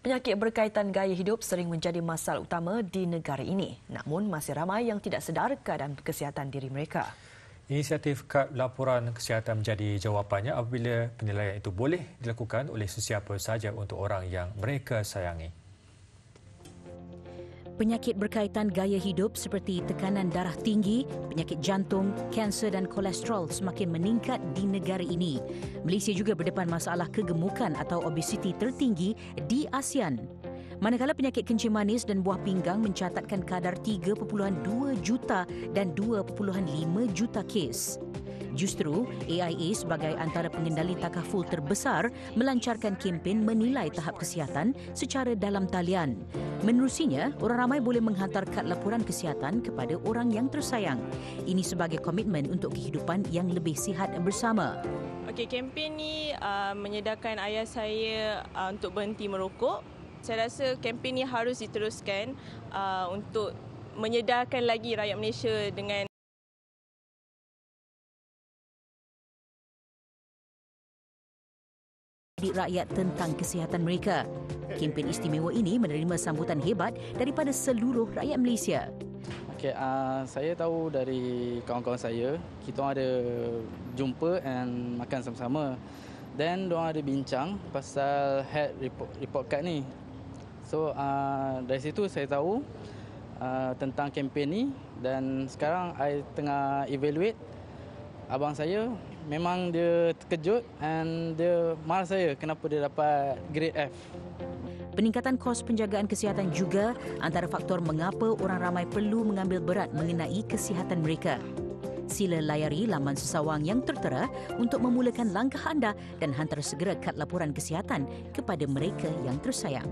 Penyakit berkaitan gaya hidup sering menjadi masalah utama di negara ini. Namun masih ramai yang tidak sedar keadaan kesihatan diri mereka. Inisiatif kad laporan kesihatan menjadi jawapannya apabila penilaian itu boleh dilakukan oleh sesiapa sahaja untuk orang yang mereka sayangi. Penyakit berkaitan gaya hidup seperti tekanan darah tinggi, penyakit jantung, kanser dan kolesterol semakin meningkat di negara ini. Malaysia juga berdepan masalah kegemukan atau obesiti tertinggi di ASEAN. Manakala penyakit kencing manis dan buah pinggang mencatatkan kadar 3.2 juta dan 2.5 juta kes. Justru, AIA sebagai antara pengendali takaful terbesar melancarkan kempen menilai tahap kesihatan secara dalam talian. Menerusinya, orang ramai boleh menghantar kad laporan kesihatan kepada orang yang tersayang. Ini sebagai komitmen untuk kehidupan yang lebih sihat bersama. Okey, kempen ni uh, menyedarkan ayah saya uh, untuk berhenti merokok. Saya rasa kempen ni harus diteruskan uh, untuk menyedarkan lagi rakyat Malaysia dengan didik rakyat tentang kesihatan mereka. Kempen istimewa ini menerima sambutan hebat daripada seluruh rakyat Malaysia. Okay, uh, saya tahu dari kawan-kawan saya, kita ada jumpa dan makan sama-sama. Dan diorang ada bincang pasal head report, report card ni. So uh, dari situ saya tahu uh, tentang kempen ni dan sekarang saya tengah evaluate abang saya memang dia terkejut dan dia marah saya kenapa dia dapat grade F. Peningkatan kos penjagaan kesihatan juga antara faktor mengapa orang ramai perlu mengambil berat mengenai kesihatan mereka. Sila layari laman sesawang yang tertera untuk memulakan langkah anda dan hantar segera kad laporan kesihatan kepada mereka yang tersayang.